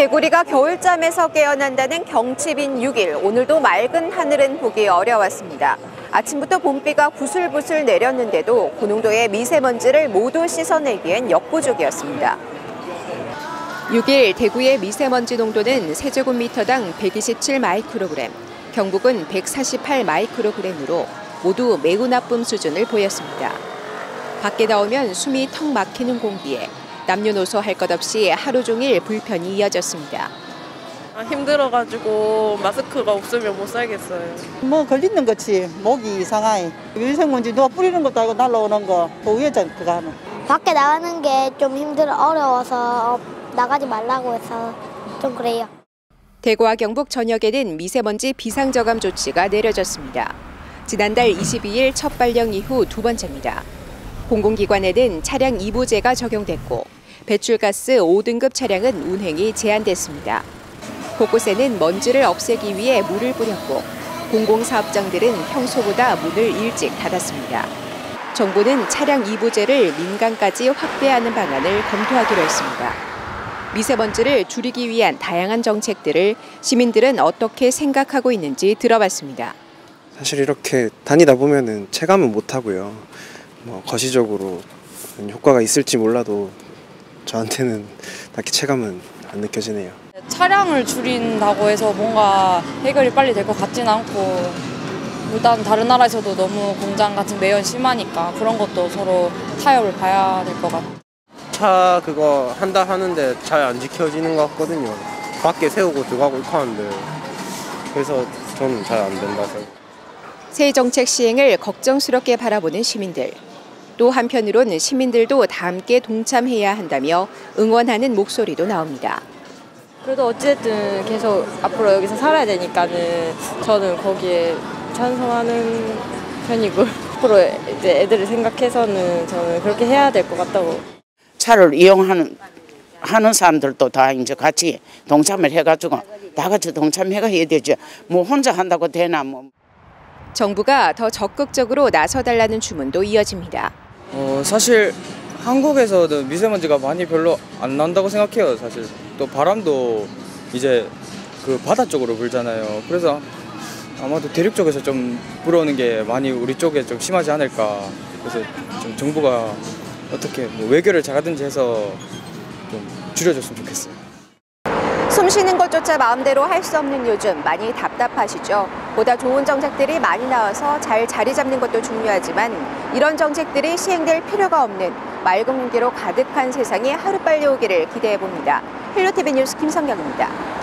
개구리가 겨울잠에서 깨어난다는 경칩인 6일, 오늘도 맑은 하늘은 보기 어려웠습니다. 아침부터 봄비가 구슬부슬 내렸는데도 고농도의 미세먼지를 모두 씻어내기엔 역부족이었습니다. 6일 대구의 미세먼지 농도는 세제곱미터당 127 마이크로그램, 경북은 148 마이크로그램으로 모두 매우 나쁨 수준을 보였습니다. 밖에 나오면 숨이 턱 막히는 공기에 남녀노소 할 것 없이 하루 종일 불편이 이어졌습니다. 아, 힘들어가지고 마스크가 없으면 못 살겠어요. 뭐 걸리는 거지 목이 이상하게 미세먼지 누가 뿌리는 것도 아니고 날라오는 거 우회전 그거 하는 밖에 나가는 게 좀 힘들어 어려워서 나가지 말라고 해서 좀 그래요. 대구와 경북 전역에는 미세먼지 비상저감 조치가 내려졌습니다. 지난달 22일 첫 발령 이후 두 번째입니다. 공공기관에는 차량 2부제가 적용됐고 배출가스 5등급 차량은 운행이 제한됐습니다. 곳곳에는 먼지를 없애기 위해 물을 뿌렸고 공공사업장들은 평소보다 문을 일찍 닫았습니다. 정부는 차량 2부제를 민간까지 확대하는 방안을 검토하기로 했습니다. 미세먼지를 줄이기 위한 다양한 정책들을 시민들은 어떻게 생각하고 있는지 들어봤습니다. 사실 이렇게 다니다 보면은 체감은 못 하고요. 뭐 거시적으로 효과가 있을지 몰라도 저한테는 딱히 체감은 안 느껴지네요. 차량을 줄인다고 해서 뭔가 해결이 빨리 될 것 같진 않고 일단 다른 나라에서도 너무 공장 같은 매연 심하니까 그런 것도 서로 타협을 봐야 될 것 같아요. 차 그거 한다 하는데 잘 안 지켜지는 것 같거든요. 밖에 세우고 들어가고 이렇게 하는데 그래서 저는 잘 안 된다 생각. 새 정책 시행을 걱정스럽게 바라보는 시민들. 또 한편으론 시민들도 다 함께 동참해야 한다며 응원하는 목소리도 나옵니다. 그래도 어쨌든 계속 앞으로 여기서 살아야 되니까는 저는 거기에 찬성하는 편이고 앞으로 이제 애들을 생각해서는 저는 그렇게 해야 될 것 같다고 차를 이용하는 하는 사람들도 다 이제 같이 동참을 해가지고 다 같이 동참해가 해야 되죠. 뭐 혼자 한다고 되나 뭐. 정부가 더 적극적으로 나서달라는 주문도 이어집니다. 어, 사실 한국에서도 미세먼지가 많이 별로 안 난다고 생각해요. 사실 또 바람도 이제 그 바다 쪽으로 불잖아요. 그래서 아마도 대륙 쪽에서 좀 불어오는 게 많이 우리 쪽에 좀 심하지 않을까. 그래서 좀 정부가 어떻게 뭐 외교를 잘하든지 해서 좀 줄여줬으면 좋겠어요. 숨 쉬는 것조차 마음대로 할 수 없는 요즘 많이 답답하시죠? 보다 좋은 정책들이 많이 나와서 잘 자리 잡는 것도 중요하지만 이런 정책들이 시행될 필요가 없는 맑은 공기로 가득한 세상이 하루빨리 오기를 기대해 봅니다. 헬로티비 뉴스 김성경입니다.